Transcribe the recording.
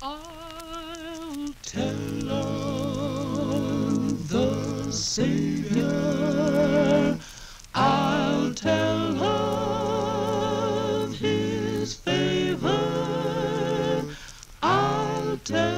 I'll tell of the Savior. I'll tell of His favor. I'll tell.